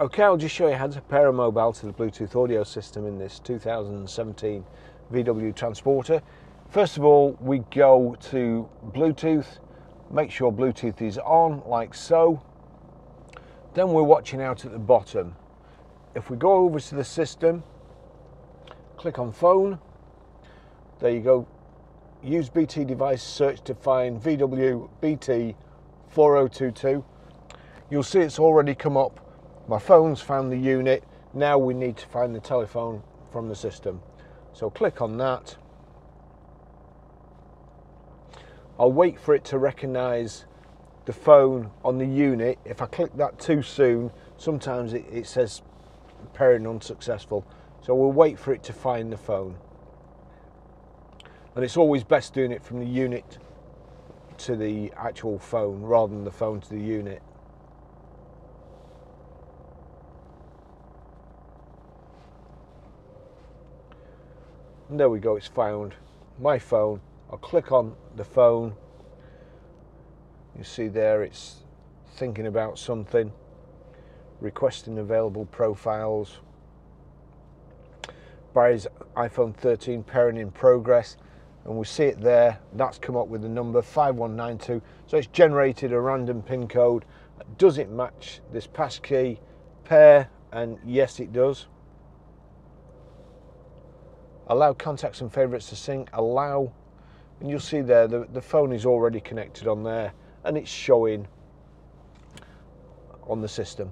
Okay, I'll just show you how to pair a mobile to the Bluetooth audio system in this 2017 VW Transporter. First of all, we go to Bluetooth, make sure Bluetooth is on, like so. Then we're watching out at the bottom. If we go over to the system, click on phone, there you go. Use BT device search to find VW BT 4022. You'll see it's already come up my phone's found the unit. Now we need to find the telephone from the system. So click on that. I'll wait for it to recognize the phone on the unit. If I click that too soon, sometimes it, it says pairing unsuccessful. So we'll wait for it to find the phone. And it's always best doing it from the unit to the actual phone rather than the phone to the unit. And there we go, it's found. My phone. I'll click on the phone. You see there it's thinking about something, requesting available profiles. Barrie's iPhone 13 pairing in progress. And we see it there. That's come up with the number 5192 so it's generated a random pin code. Does it match this passkey pair? And yes it does allow contacts and favorites to sync, allow, and you'll see there the, the phone is already connected on there and it's showing on the system.